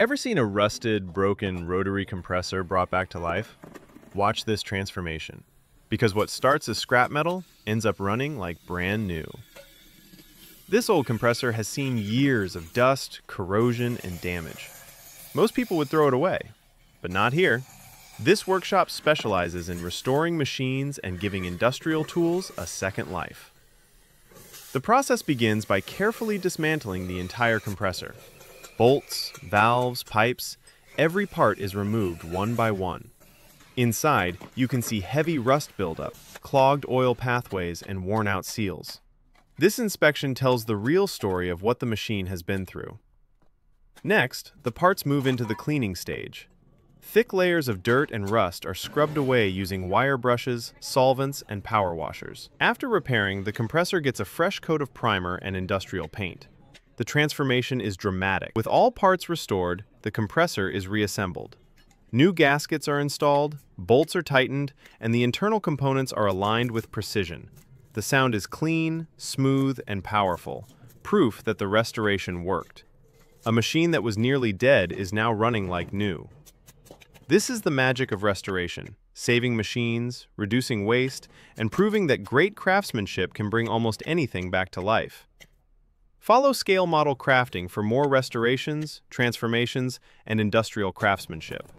Ever seen a rusted, broken rotary compressor brought back to life? Watch this transformation. Because what starts as scrap metal ends up running like brand new. This old compressor has seen years of dust, corrosion, and damage. Most people would throw it away, but not here. This workshop specializes in restoring machines and giving industrial tools a second life. The process begins by carefully dismantling the entire compressor. Bolts, valves, pipes, every part is removed one by one. Inside, you can see heavy rust buildup, clogged oil pathways, and worn out seals. This inspection tells the real story of what the machine has been through. Next, the parts move into the cleaning stage. Thick layers of dirt and rust are scrubbed away using wire brushes, solvents, and power washers. After repairing, the compressor gets a fresh coat of primer and industrial paint. The transformation is dramatic. With all parts restored, the compressor is reassembled. New gaskets are installed, bolts are tightened, and the internal components are aligned with precision. The sound is clean, smooth, and powerful, proof that the restoration worked. A machine that was nearly dead is now running like new. This is the magic of restoration, saving machines, reducing waste, and proving that great craftsmanship can bring almost anything back to life. Follow Scale Model Crafting for more restorations, transformations, and industrial craftsmanship.